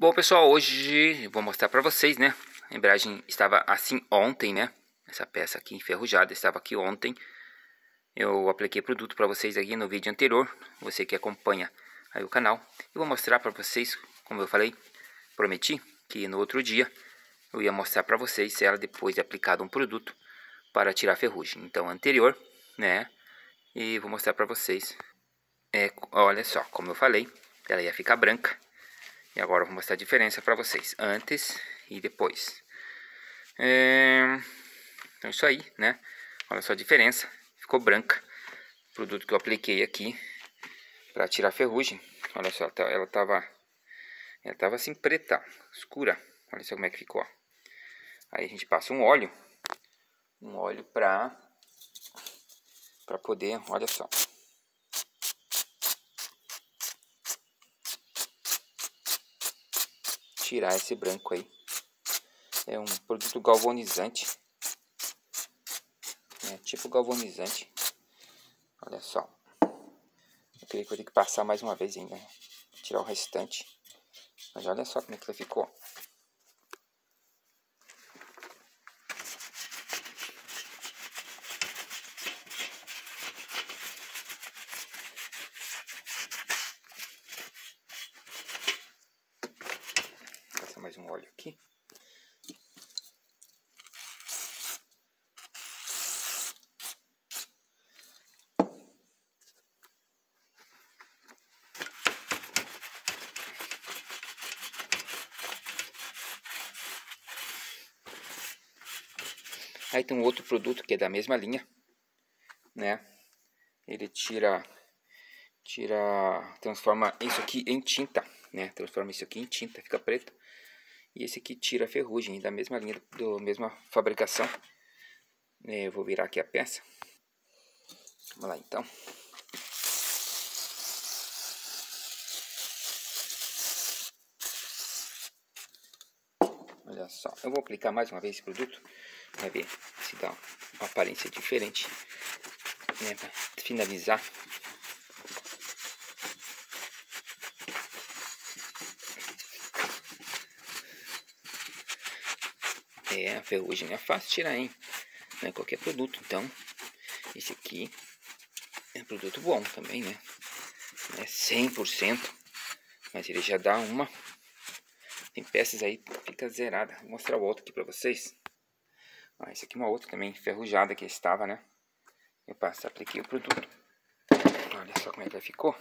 Bom pessoal, hoje vou mostrar para vocês, né? A embreagem estava assim ontem, né? Essa peça aqui enferrujada estava aqui ontem. Eu apliquei produto para vocês aqui no vídeo anterior, você que acompanha aí o canal. Eu vou mostrar para vocês, como eu falei, prometi que no outro dia eu ia mostrar para vocês ela depois de aplicado um produto para tirar ferrugem. Então anterior, né? E vou mostrar para vocês. É, olha só, como eu falei, ela ia ficar branca e agora eu vou mostrar a diferença para vocês, antes e depois. É... Então isso aí, né? Olha só a diferença, ficou branca. O produto que eu apliquei aqui para tirar ferrugem. Olha só, tá, ela tava, ela tava assim preta, escura. Olha só como é que ficou. Aí a gente passa um óleo, um óleo para para poder, olha só. Tirar esse branco aí. É um produto galvanizante. É tipo galvanizante. Olha só. Eu creio que vou ter que passar mais uma vez ainda. Né? Tirar o restante. Mas olha só como é que ficou. Mais um óleo aqui. Aí tem um outro produto que é da mesma linha, né? Ele tira, tira, transforma isso aqui em tinta, né? Transforma isso aqui em tinta, fica preto. E esse aqui tira a ferrugem, da mesma linha, da mesma fabricação. É, eu vou virar aqui a peça. Vamos lá então. Olha só, eu vou aplicar mais uma vez esse produto para ver se dá uma aparência diferente, né, finalizar É, a ferrugem é fácil tirar, hein? Não é qualquer produto. Então, esse aqui é produto bom também, né? Não é 100%, mas ele já dá uma. Tem peças aí fica zerada. Vou mostrar o outro aqui pra vocês. Ah, esse aqui é uma outra também, enferrujada que estava, né? Eu passo, apliquei o produto. Olha só como é que ficou.